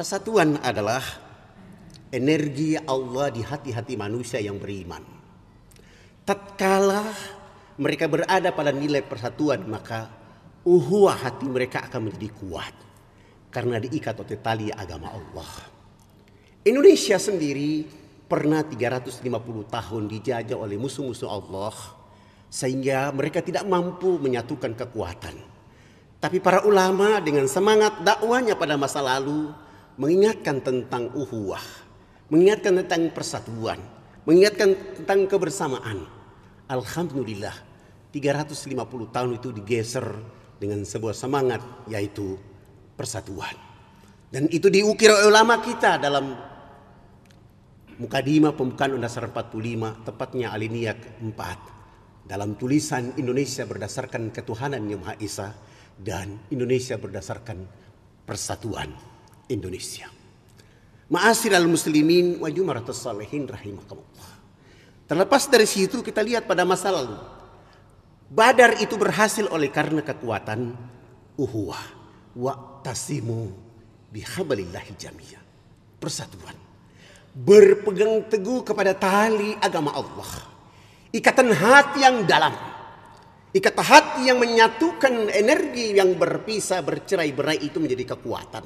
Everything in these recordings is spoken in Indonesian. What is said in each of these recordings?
Persatuan adalah energi Allah di hati-hati manusia yang beriman. Tatkala mereka berada pada nilai persatuan, maka uhuah hati mereka akan menjadi kuat karena diikat oleh tali agama Allah. Indonesia sendiri pernah 350 tahun dijajah oleh musuh-musuh Allah sehingga mereka tidak mampu menyatukan kekuatan. Tapi para ulama dengan semangat dakwanya pada masa lalu mengingatkan tentang uhuwah, mengingatkan tentang persatuan, mengingatkan tentang kebersamaan. Alhamdulillah 350 tahun itu digeser dengan sebuah semangat yaitu persatuan. Dan itu diukir oleh ulama kita dalam Mukadimah pembukaan Undang-Undang 45 tepatnya alinea keempat dalam tulisan Indonesia berdasarkan ketuhanan yang Maha Esa dan Indonesia berdasarkan persatuan Indonesia. Ma'asir al-muslimin wa jumaratus salihin rahimakumullah. Terlepas dari situ kita lihat pada masa lalu. Badar itu berhasil oleh karena kekuatan uhuwah wa tasimu bihablillahi jamiyah. Persatuan berpegang teguh kepada tali agama Allah. Ikatan hati yang dalam. Ikatan hati yang menyatukan energi yang berpisah bercerai-berai itu menjadi kekuatan.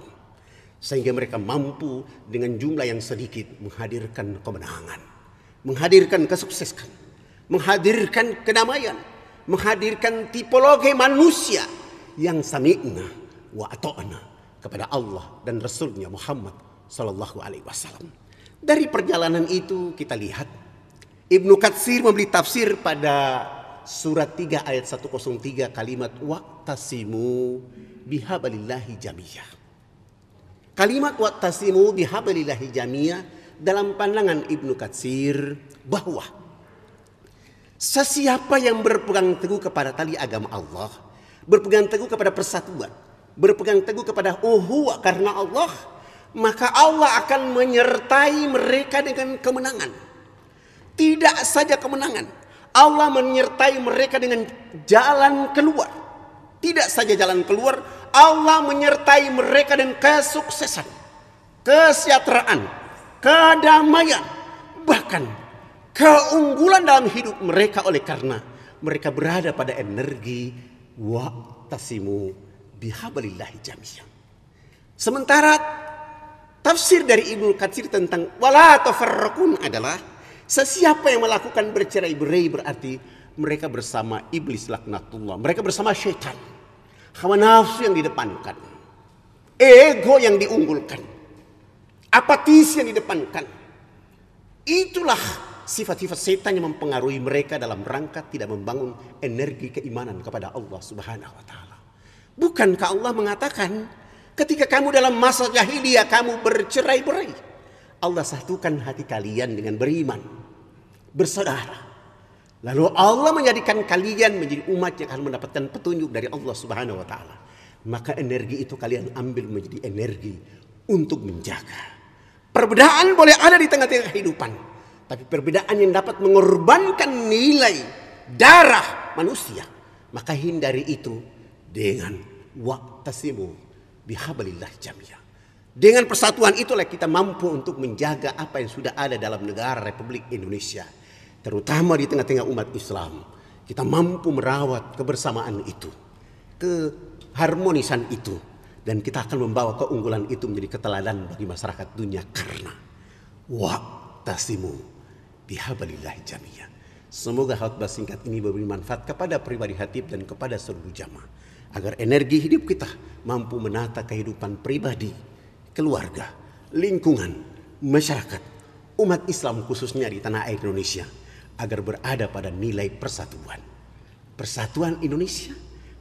Sehingga mereka mampu dengan jumlah yang sedikit menghadirkan kemenangan. Menghadirkan kesuksesan. Menghadirkan kedamaian. Menghadirkan tipologi manusia yang sami'na wa ato'na kepada Allah dan Rasulnya Muhammad Sallallahu Alaihi Wasallam. Dari perjalanan itu kita lihat Ibnu Katsir membeli tafsir pada surat 3 ayat 103 kalimat waqtasimu bihablillahi jamiyah. Kalimat waqtasimu bihablillahi jamiyah dalam pandangan Ibnu Katsir bahwa sesiapa yang berpegang teguh kepada tali agama Allah, berpegang teguh kepada persatuan, berpegang teguh kepada uhuwa karena Allah, maka Allah akan menyertai mereka dengan kemenangan. Tidak saja kemenangan, Allah menyertai mereka dengan jalan keluar. Tidak saja jalan keluar, Allah menyertai mereka dengan kesuksesan, kesejahteraan, kedamaian, bahkan keunggulan dalam hidup mereka oleh karena mereka berada pada energi wa tasimu bihablillahi jami'an. Sementara Tafsir dari Ibnu Katsir tentang wala tafarraqun adalah sesiapa yang melakukan bercerai-berai berarti mereka bersama iblis laknatullah. Mereka bersama syaitan. Hawa nafsu yang didepankan. Ego yang diunggulkan. Apatis yang didepankan. Itulah sifat-sifat setan yang mempengaruhi mereka dalam rangka tidak membangun energi keimanan kepada Allah Subhanahu wa taala. Bukankah Allah mengatakan Ketika kamu dalam masa jahiliyah kamu bercerai-berai. Allah satukan hati kalian dengan beriman. Bersaudara. Lalu Allah menjadikan kalian menjadi umat yang akan mendapatkan petunjuk dari Allah Subhanahu wa taala. Maka energi itu kalian ambil menjadi energi untuk menjaga. Perbedaan boleh ada di tengah-tengah kehidupan, tapi perbedaan yang dapat mengorbankan nilai darah manusia, maka hindari itu dengan waktasimu bihablillah jamiah. Dengan persatuan itulah kita mampu untuk menjaga apa yang sudah ada dalam negara Republik Indonesia. Terutama di tengah-tengah umat Islam. Kita mampu merawat kebersamaan itu. Keharmonisan itu. Dan kita akan membawa keunggulan itu menjadi keteladan bagi masyarakat dunia. Karena waktasimu bihablillah jamiah. Semoga khutbah singkat ini memberi manfaat kepada pribadi hatib dan kepada seluruh jamaah agar energi hidup kita mampu menata kehidupan pribadi, keluarga, lingkungan, masyarakat, umat Islam khususnya di tanah air Indonesia agar berada pada nilai persatuan. Persatuan Indonesia,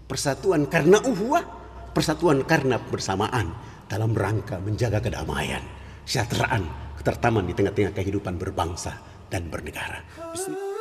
persatuan karena uhuah, persatuan karena bersamaan dalam rangka menjaga kedamaian, kesejahteraan, ketertaman di tengah-tengah kehidupan berbangsa dan bernegara. Bismillah.